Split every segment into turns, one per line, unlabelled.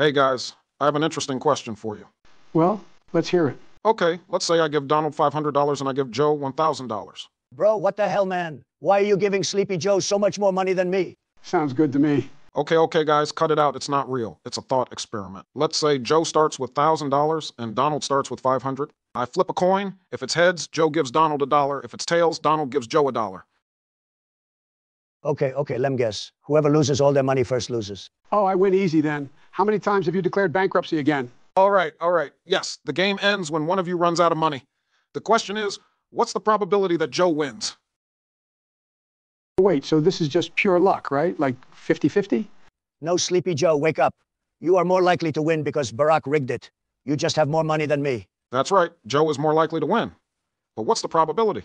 Hey guys, I have an interesting question for you.
Well, let's hear it.
Okay, let's say I give Donald $500 and I give Joe $1,000.
Bro, what the hell, man? Why are you giving Sleepy Joe so much more money than me?
Sounds good to me.
Okay, okay, guys, cut it out. It's not real. It's a thought experiment. Let's say Joe starts with $1,000 and Donald starts with 500. I flip a coin. If it's heads, Joe gives Donald a dollar. If it's tails, Donald gives Joe a dollar.
Okay, okay, let me guess. Whoever loses all their money first loses.
Oh, I win easy then. How many times have you declared bankruptcy again?
All right, all right. Yes, the game ends when one of you runs out of money. The question is, what's the probability that Joe wins?
Wait, so this is just pure luck, right? Like 50 50?
No, Sleepy Joe, wake up. You are more likely to win because Barack rigged it. You just have more money than me.
That's right, Joe is more likely to win. But what's the probability?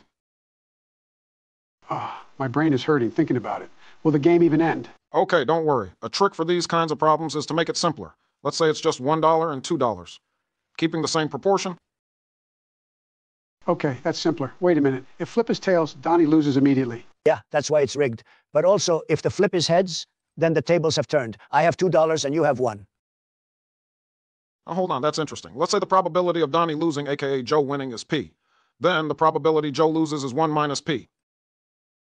Ah, my brain is hurting thinking about it. Will the game even end?
Okay, don't worry. A trick for these kinds of problems is to make it simpler. Let's say it's just $1 and $2. Keeping the same proportion?
Okay, that's simpler. Wait a minute. If flip is tails, Donnie loses immediately.
Yeah, that's why it's rigged. But also, if the flip is heads, then the tables have turned. I have $2 and you have one.
Now, hold on, that's interesting. Let's say the probability of Donnie losing, aka Joe winning, is P. Then the probability Joe loses is 1 minus P.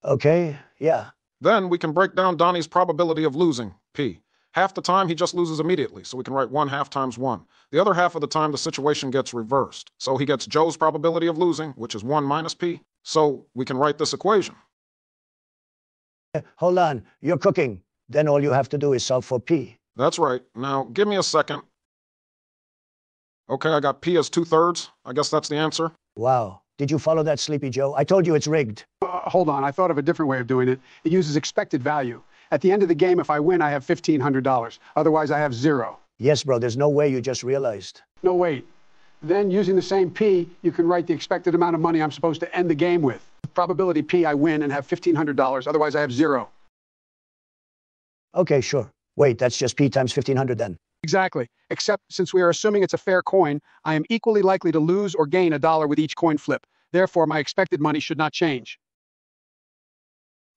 Okay, yeah.
Then we can break down Donnie's probability of losing, P. Half the time he just loses immediately, so we can write 1 half times 1. The other half of the time the situation gets reversed. So he gets Joe's probability of losing, which is 1 minus P. So we can write this equation.
Hold on, you're cooking. Then all you have to do is solve for P.
That's right. Now, give me a second. Okay, I got P as 2 thirds. I guess that's the answer.
Wow. Did you follow that, Sleepy Joe? I told you it's rigged.
Hold on, I thought of a different way of doing it. It uses expected value. At the end of the game, if I win, I have $1,500. Otherwise, I have zero.
Yes, bro, there's no way you just realized.
No, wait. Then, using the same P, you can write the expected amount of money I'm supposed to end the game with. Probability P, I win and have $1,500. Otherwise, I have zero.
Okay, sure. Wait, that's just P times 1500 then.
Exactly. Except since we are assuming it's a fair coin, I am equally likely to lose or gain a dollar with each coin flip. Therefore, my expected money should not change.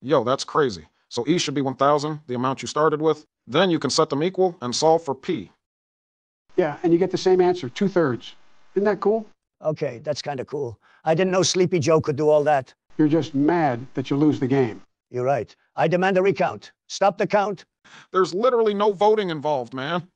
Yo, that's crazy. So E should be 1,000, the amount you started with. Then you can set them equal and solve for P.
Yeah, and you get the same answer, two thirds. Isn't that cool?
Okay, that's kind of cool. I didn't know Sleepy Joe could do all that.
You're just mad that you lose the game.
You're right. I demand a recount. Stop the count.
There's literally no voting involved, man.